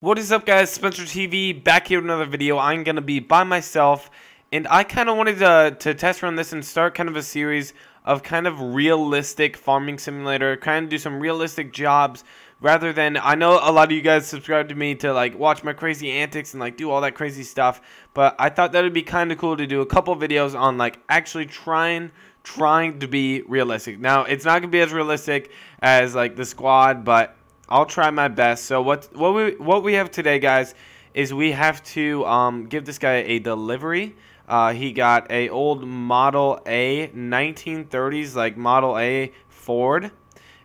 What is up guys, Spencer TV, back here with another video. I'm going to be by myself, and I kind of wanted to, to test run this and start kind of a series of kind of realistic farming simulator, kind of do some realistic jobs, rather than, I know a lot of you guys subscribe to me to like watch my crazy antics and like do all that crazy stuff, but I thought that would be kind of cool to do a couple videos on like actually trying trying to be realistic. Now, it's not going to be as realistic as like the squad, but I'll try my best. So what what we what we have today, guys, is we have to um, give this guy a delivery. Uh, he got a old Model A 1930s like Model A Ford,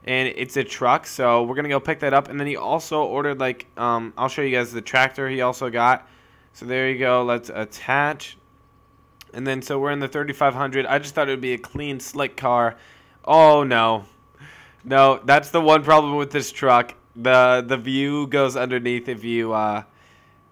and it's a truck. So we're gonna go pick that up. And then he also ordered like um, I'll show you guys the tractor he also got. So there you go. Let's attach. And then so we're in the 3500. I just thought it would be a clean, slick car. Oh no, no, that's the one problem with this truck. The the view goes underneath if you uh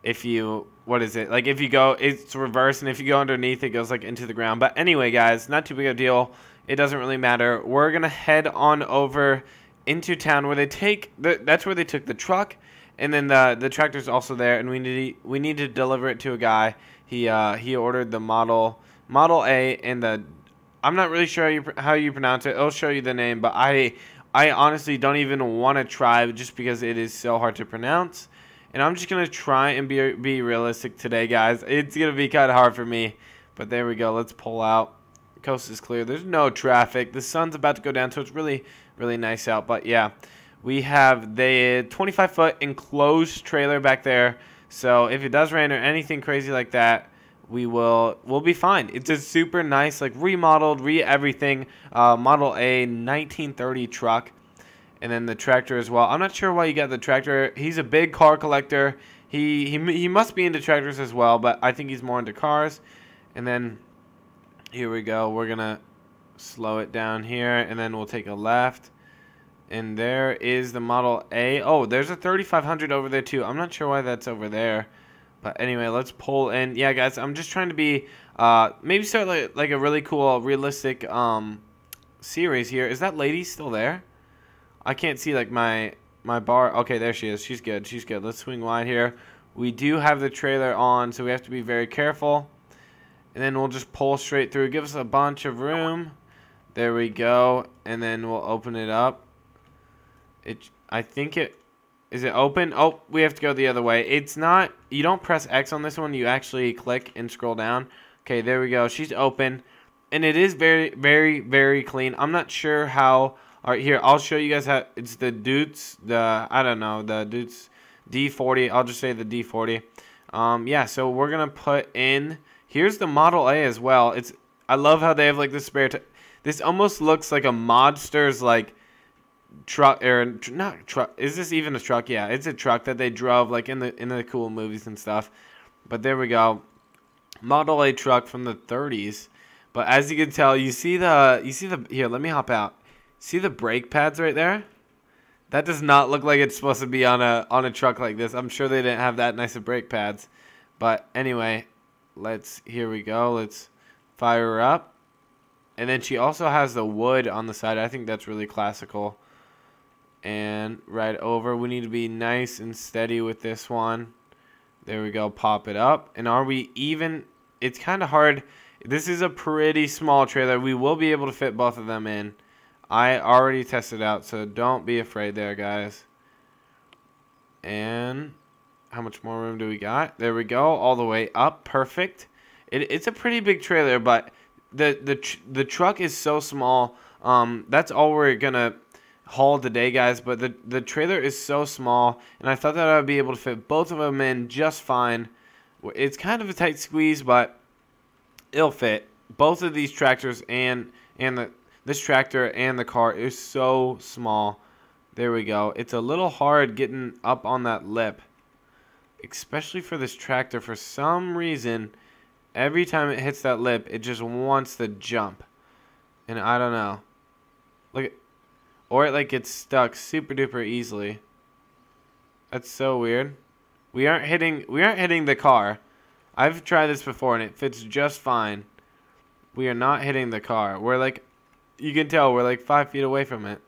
if you what is it? Like if you go it's reverse and if you go underneath it goes like into the ground. But anyway, guys, not too big a deal. It doesn't really matter. We're going to head on over into town where they take the, that's where they took the truck and then the the tractor's also there and we need we need to deliver it to a guy. He uh he ordered the model Model A and the I'm not really sure how you, how you pronounce it. It'll show you the name, but I I honestly don't even want to try just because it is so hard to pronounce. And I'm just going to try and be, be realistic today, guys. It's going to be kind of hard for me. But there we go. Let's pull out. Coast is clear. There's no traffic. The sun's about to go down, so it's really, really nice out. But yeah, we have the 25-foot enclosed trailer back there. So if it does rain or anything crazy like that, we will we'll be fine. It's a super nice, like remodeled, re everything uh, Model A 1930 truck, and then the tractor as well. I'm not sure why you got the tractor. He's a big car collector. He he he must be into tractors as well, but I think he's more into cars. And then here we go. We're gonna slow it down here, and then we'll take a left. And there is the Model A. Oh, there's a 3500 over there too. I'm not sure why that's over there. But anyway, let's pull in. Yeah, guys, I'm just trying to be uh, maybe start like, like a really cool, realistic um, series here. Is that lady still there? I can't see like my my bar. Okay, there she is. She's good. She's good. Let's swing wide here. We do have the trailer on, so we have to be very careful. And then we'll just pull straight through. Give us a bunch of room. There we go. And then we'll open it up. It. I think it is it open? Oh, we have to go the other way. It's not, you don't press X on this one. You actually click and scroll down. Okay, there we go. She's open. And it is very, very, very clean. I'm not sure how, all right, here, I'll show you guys how, it's the Deutz, the, I don't know, the Deutz D40. I'll just say the D40. Um, yeah, so we're going to put in, here's the Model A as well. It's, I love how they have like the spare, this almost looks like a Modsters, like, truck or not truck is this even a truck? Yeah it's a truck that they drove like in the in the cool movies and stuff. But there we go. Model a truck from the 30s but as you can tell you see the you see the here let me hop out. See the brake pads right there? That does not look like it's supposed to be on a on a truck like this. I'm sure they didn't have that nice of brake pads. But anyway let's here we go. Let's fire her up. And then she also has the wood on the side. I think that's really classical and right over. We need to be nice and steady with this one. There we go. Pop it up. And are we even? It's kind of hard. This is a pretty small trailer. We will be able to fit both of them in. I already tested out, so don't be afraid there, guys. And how much more room do we got? There we go. All the way up. Perfect. It, it's a pretty big trailer, but the the tr the truck is so small. Um, that's all we're gonna haul today, guys, but the, the trailer is so small, and I thought that I would be able to fit both of them in just fine. It's kind of a tight squeeze, but it'll fit. Both of these tractors and and the this tractor and the car is so small. There we go. It's a little hard getting up on that lip, especially for this tractor. For some reason, every time it hits that lip, it just wants to jump. And I don't know. Look, or it like gets stuck super duper easily. That's so weird. We aren't hitting we aren't hitting the car. I've tried this before and it fits just fine. We are not hitting the car. We're like you can tell we're like five feet away from it.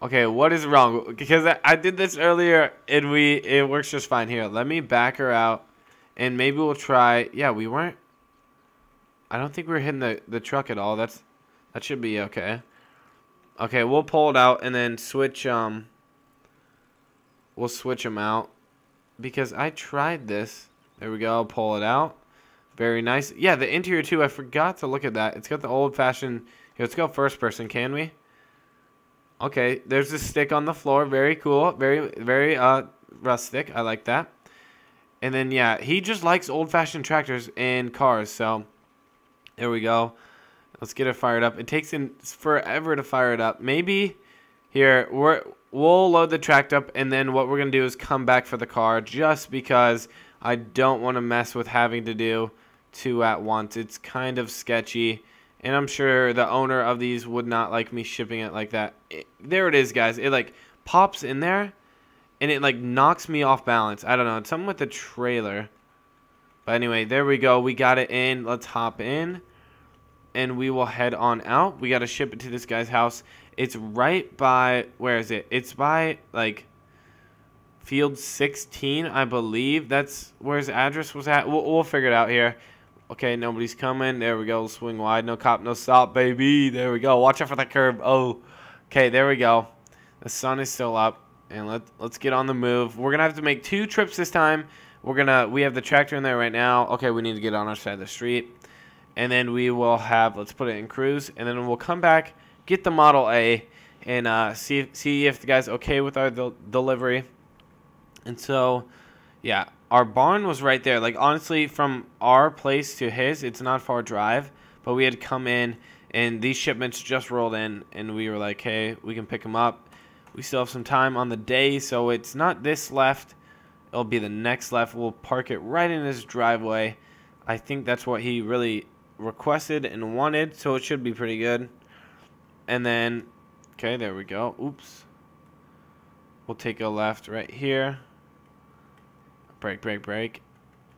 Okay, what is wrong? Because I, I did this earlier and we it works just fine. Here, let me back her out and maybe we'll try. Yeah, we weren't. I don't think we are hitting the, the truck at all. That's That should be okay. Okay, we'll pull it out and then switch. Um, We'll switch them out. Because I tried this. There we go. Pull it out. Very nice. Yeah, the interior too. I forgot to look at that. It's got the old-fashioned... Let's go first person, can we? Okay, there's a stick on the floor. Very cool. Very, very uh, rustic. I like that. And then, yeah, he just likes old-fashioned tractors and cars. So, there we go. Let's get it fired up. It takes in forever to fire it up. Maybe here, we're, we'll load the tract up, and then what we're going to do is come back for the car just because I don't want to mess with having to do two at once. It's kind of sketchy. And I'm sure the owner of these would not like me shipping it like that. It, there it is, guys. It like pops in there and it like knocks me off balance. I don't know. It's something with the trailer. But anyway, there we go. We got it in. Let's hop in. And we will head on out. We got to ship it to this guy's house. It's right by, where is it? It's by like field 16, I believe. That's where his address was at. We'll, we'll figure it out here. Okay, nobody's coming. There we go. Swing wide. No cop, no stop, baby. There we go. Watch out for that curb. Oh, okay. There we go. The sun is still up, and let let's get on the move. We're gonna have to make two trips this time. We're gonna we have the tractor in there right now. Okay, we need to get on our side of the street, and then we will have let's put it in cruise, and then we'll come back, get the Model A, and uh, see see if the guy's okay with our del delivery. And so, yeah, our barn was right there. Like honestly, from our place to his, it's not far drive. But we had come in, and these shipments just rolled in, and we were like, hey, we can pick them up. We still have some time on the day, so it's not this left. It'll be the next left. We'll park it right in his driveway. I think that's what he really requested and wanted, so it should be pretty good. And then, okay, there we go. Oops. We'll take a left right here. Brake, brake, brake.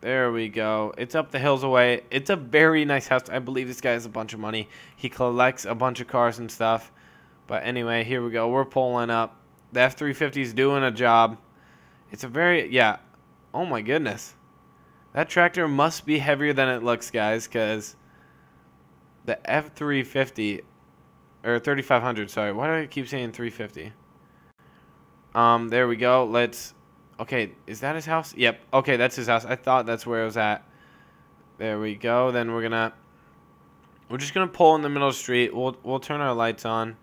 There we go. It's up the hills away. It's a very nice house. I believe this guy has a bunch of money. He collects a bunch of cars and stuff. But anyway, here we go. We're pulling up. The F-350 is doing a job. It's a very, yeah. Oh my goodness. That tractor must be heavier than it looks, guys, because the F-350, or 3500, sorry. Why do I keep saying 350? Um, there we go. Let's Okay, is that his house? Yep. Okay, that's his house. I thought that's where it was at. There we go. Then we're gonna we're just gonna pull in the middle of the street. We'll we'll turn our lights on.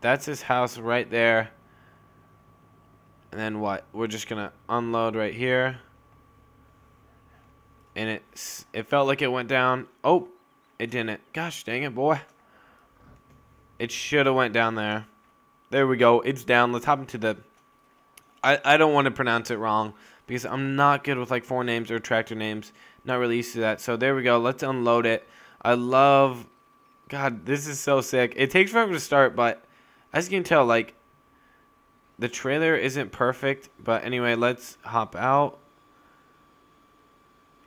That's his house right there. And then what? We're just gonna unload right here. And it it felt like it went down. Oh, it didn't. Gosh dang it, boy. It should have went down there. There we go. It's down. Let's hop into the I, I don't want to pronounce it wrong because I'm not good with like four names or tractor names. Not really used to that. So there we go. Let's unload it. I love, God, this is so sick. It takes forever to start, but as you can tell, like the trailer isn't perfect. But anyway, let's hop out.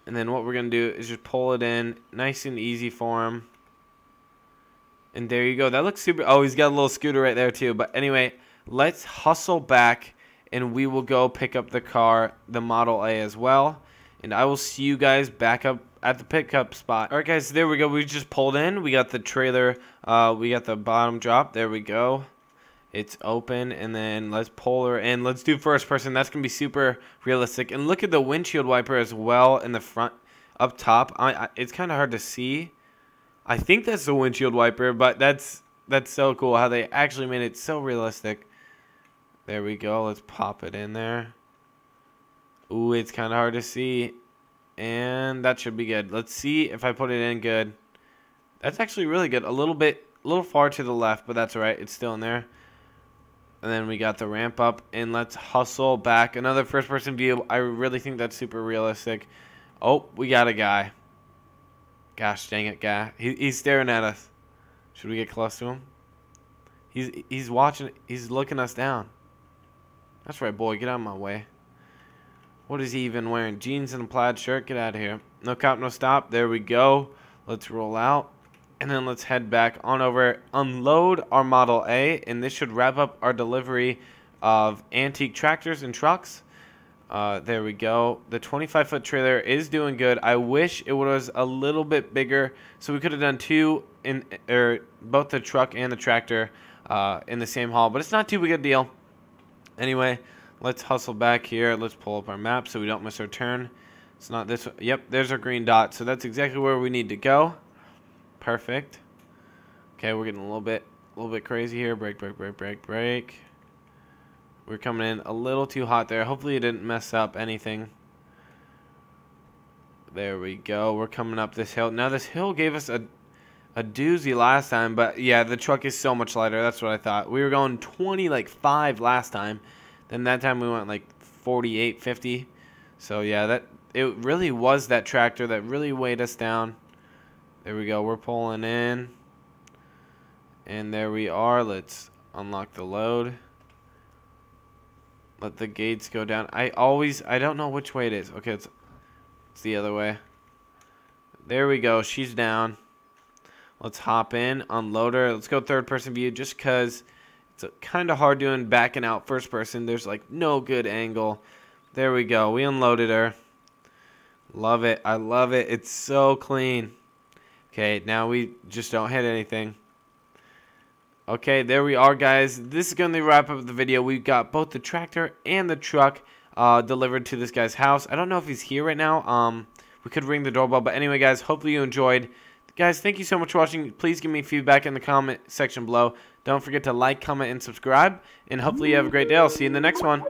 And then what we're going to do is just pull it in nice and easy for him. And there you go. That looks super. Oh, he's got a little scooter right there too. But anyway, let's hustle back and we will go pick up the car, the Model A as well. And I will see you guys back up at the pickup spot. All right, guys, there we go. We just pulled in. We got the trailer. Uh, we got the bottom drop. There we go. It's open, and then let's pull her in. Let's do first person. That's going to be super realistic. And look at the windshield wiper as well in the front, up top. I, I it's kind of hard to see. I think that's the windshield wiper, but that's that's so cool how they actually made it so realistic. There we go. Let's pop it in there. Ooh, it's kind of hard to see. And that should be good. Let's see if I put it in good. That's actually really good. A little bit, a little far to the left, but that's all right. It's still in there. And then we got the ramp up. And let's hustle back. Another first-person view. I really think that's super realistic. Oh, we got a guy. Gosh dang it, guy. He, he's staring at us. Should we get close to him? He's he's watching. He's looking us down. That's right, boy. Get out of my way. What is he even wearing? Jeans and a plaid shirt? Get out of here. No cop, no stop. There we go. Let's roll out. And then let's head back on over, unload our Model A, and this should wrap up our delivery of antique tractors and trucks. Uh, there we go. The 25 foot trailer is doing good. I wish it was a little bit bigger, so we could have done two in, or both the truck and the tractor uh, in the same haul, but it's not too big a deal. Anyway, let's hustle back here. Let's pull up our map so we don't miss our turn. It's not this. Yep, there's our green dot. So that's exactly where we need to go. Perfect. Okay, we're getting a little bit, a little bit crazy here. Brake, brake, brake, brake, brake. We're coming in a little too hot there. Hopefully it didn't mess up anything. There we go. We're coming up this hill. Now this hill gave us a a doozy last time, but yeah, the truck is so much lighter. That's what I thought. We were going 20 like 5 last time. Then that time we went like 48, 50. So yeah, that it really was that tractor that really weighed us down. There we go. We're pulling in. And there we are. Let's unlock the load. Let the gates go down. I always, I don't know which way it is. Okay, it's, it's the other way. There we go. She's down. Let's hop in, unload her. Let's go third person view just because it's kind of hard doing backing out first person. There's like no good angle. There we go. We unloaded her. Love it. I love it. It's so clean. Okay, now we just don't hit anything. Okay, there we are, guys. This is going to wrap up the video. We've got both the tractor and the truck uh, delivered to this guy's house. I don't know if he's here right now. Um, we could ring the doorbell. But anyway, guys, hopefully you enjoyed. Guys, thank you so much for watching. Please give me feedback in the comment section below. Don't forget to like, comment, and subscribe. And hopefully you have a great day. I'll see you in the next one.